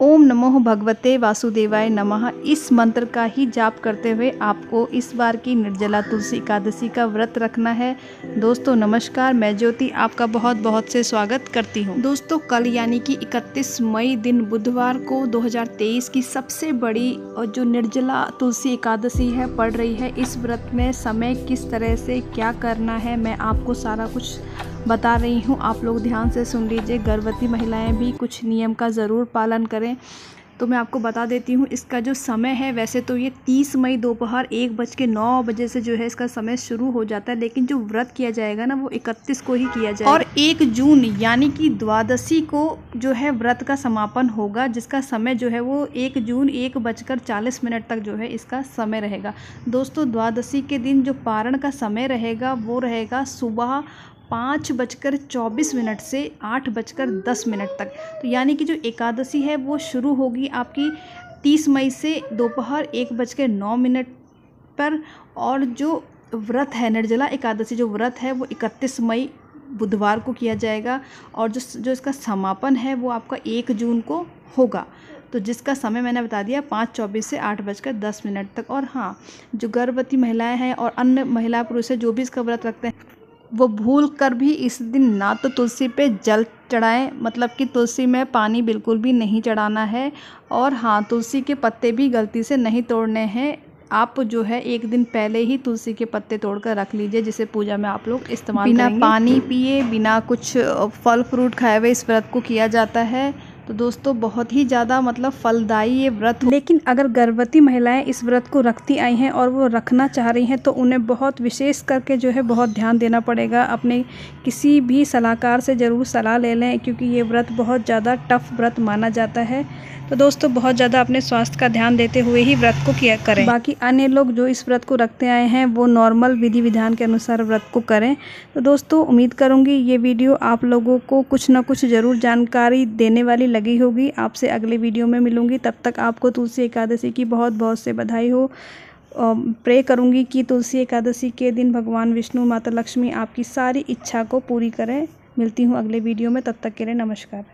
ओम नमो भगवते वासुदेवाय नमः। इस मंत्र का ही जाप करते हुए आपको इस बार की निर्जला तुलसी एकादशी का व्रत रखना है। दोस्तों, नमस्कार, मैं ज्योति आपका बहुत बहुत से स्वागत करती हूँ। दोस्तों, कल यानी कि 31 मई दिन बुधवार को 2023 की सबसे बड़ी और जो निर्जला तुलसी एकादशी है, पड़ रही है। इस व्रत में समय किस तरह से क्या करना है, मैं आपको सारा कुछ बता रही हूँ, आप लोग ध्यान से सुन लीजिए। गर्भवती महिलाएँ भी कुछ नियम का ज़रूर पालन करें। तो मैं आपको बता देती हूँ, इसका जो समय है, वैसे तो ये 30 मई दोपहर एक बज के नौ बजे से जो है इसका समय शुरू हो जाता है, लेकिन जो व्रत किया जाएगा ना, वो 31 को ही किया जाएगा। और एक जून, यानी कि द्वादशी को जो है व्रत का समापन होगा, जिसका समय जो है वो एक जून एक बजकर चालीस मिनट तक जो है इसका समय रहेगा। दोस्तों, द्वादशी के दिन जो पारण का समय रहेगा, वो रहेगा सुबह पाँच बजकर चौबीस मिनट से आठ बजकर दस मिनट तक। तो यानी कि जो एकादशी है, वो शुरू होगी आपकी तीस मई से दोपहर एक बज के नौ मिनट पर। और जो व्रत है, निर्जला एकादशी जो व्रत है, वो इकतीस मई बुधवार को किया जाएगा। और जो जो इसका समापन है, वो आपका एक जून को होगा। तो जिसका समय मैंने बता दिया, पाँच चौबीस से आठ बजकर दस मिनट तक। और हाँ जो गर्भवती महिलाएँ हैं और अन्य महिला पुरुष है, जो भी इसका व्रत रखते हैं वो भूल कर भी इस दिन ना तो तुलसी पे जल चढ़ाएँ मतलब कि तुलसी में पानी बिल्कुल भी नहीं चढ़ाना है और हाँ तुलसी के पत्ते भी गलती से नहीं तोड़ने हैं। आप जो है एक दिन पहले ही तुलसी के पत्ते तोड़कर रख लीजिए जिसे पूजा में आप लोग इस्तेमाल बिना पानी पिए बिना कुछ फल फ्रूट खाए हुए इस व्रत को किया जाता है। तो दोस्तों, बहुत ही ज़्यादा मतलब फलदायी ये व्रत लेकिन अगर गर्भवती महिलाएँ इस व्रत को रखती आई हैं और वो रखना चाह रही हैं तो उन्हें बहुत विशेष करके जो है बहुत ध्यान देना पड़ेगा। अपने किसी भी सलाहकार से ज़रूर सलाह ले लें, क्योंकि ये व्रत बहुत ज़्यादा टफ व्रत माना जाता है। तो दोस्तों, बहुत ज़्यादा अपने स्वास्थ्य का ध्यान देते हुए ही व्रत को किया करें। बाकी अन्य लोग जो इस व्रत को रखते आए हैं, वो नॉर्मल विधि विधान के अनुसार व्रत को करें। तो दोस्तों, उम्मीद करूँगी ये वीडियो आप लोगों को कुछ ना कुछ ज़रूर जानकारी देने वाली लगी होगी। आपसे अगले वीडियो में मिलूँगी। तब तक आपको तुलसी एकादशी की बहुत बहुत से बधाई हो। प्रे करूँगी कि तुलसी एकादशी के दिन भगवान विष्णु, माता लक्ष्मी आपकी सारी इच्छा को पूरी करें। मिलती हूँ अगले वीडियो में। तब तक के लिए नमस्कार।